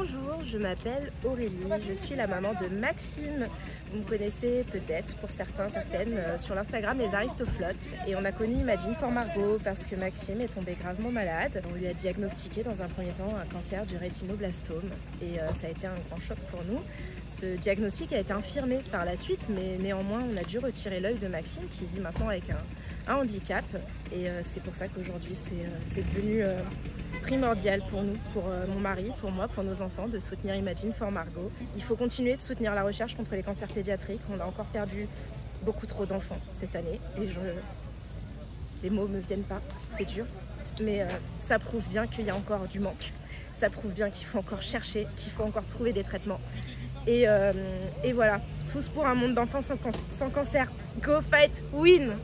Bonjour, je m'appelle Aurélie, je suis la maman de Maxime. Vous me connaissez peut-être pour certains, certaines, euh, sur l'Instagram Les Aristoflottes. Et on a connu Imagine for Margot parce que Maxime est tombé gravement malade. On lui a diagnostiqué dans un premier temps un cancer du rétinoblastome et euh, ça a été un grand choc pour nous. Ce diagnostic a été infirmé par la suite, mais néanmoins on a dû retirer l'œil de Maxime qui vit maintenant avec un, handicap. Et euh, c'est pour ça qu'aujourd'hui c'est devenu primordial pour nous, pour mon mari, pour moi, pour nos enfants, de soutenir Imagine for Margot. Il faut continuer de soutenir la recherche contre les cancers pédiatriques. On a encore perdu beaucoup trop d'enfants cette année et les mots me viennent pas, c'est dur. Mais euh, ça prouve bien qu'il y a encore du manque. Ça prouve bien qu'il faut encore chercher, qu'il faut encore trouver des traitements. Et, euh, voilà, tous pour un monde d'enfants sans cancer. Go fight, win